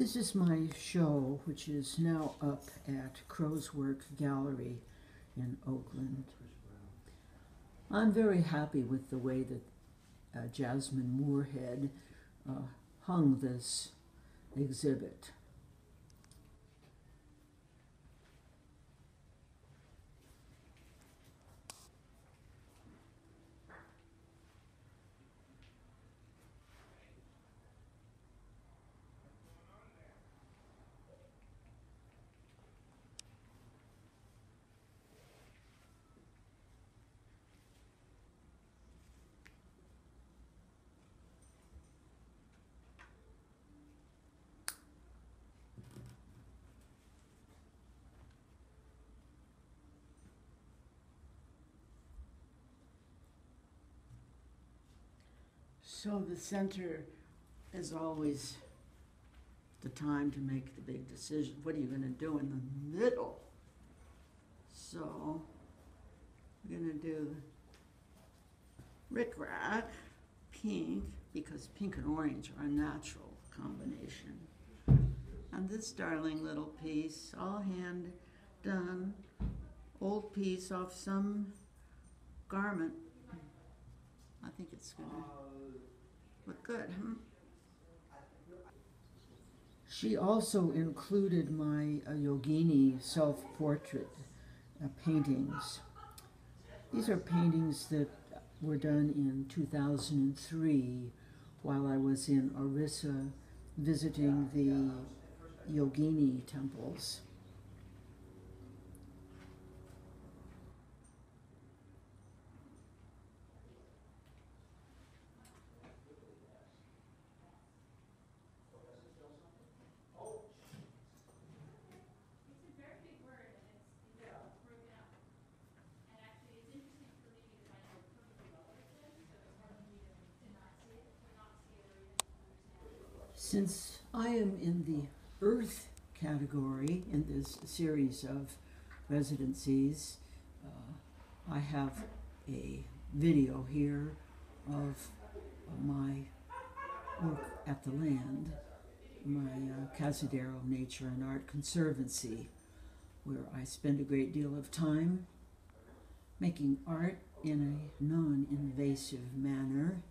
This is my show, which is now up at Krowswork Gallery in Oakland. I'm very happy with the way that uh, Jasmine Moorhead uh, hung this exhibit. So the center is always the time to make the big decision. What are you going to do in the middle? So we're going to do rickrack, pink, because pink and orange are a natural combination. And this darling little piece, all hand done, old piece off some garment. I think it's going to look good, huh? She also included my uh, Yogini self portrait uh, paintings. These are paintings that were done in 2003 while I was in Orissa visiting the Yogini temples. It's a very big word and it's, you know, it's broken up. And actually, it's interesting for me because I know perfectly well what it says, so it's hard for me to, to not see it, to not see it or even understand it. Since I am in the Earth category in this series of residencies, uh, I have a video here of my work at the land, my uh, Cazadero Nature and Art Conservancy, where I spend a great deal of time making art in a non invasive manner.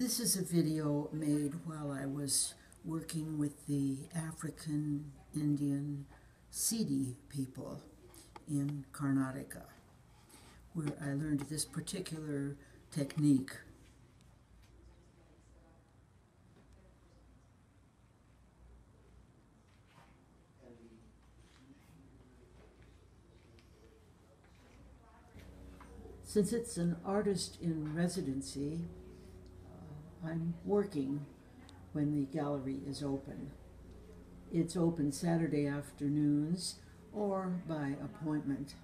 This is a video made while I was working with the African Indian Sidi people in Karnataka, where I learned this particular technique. Since it's an artist in residency, I'm working when the gallery is open. It's open Saturday afternoons or by appointment.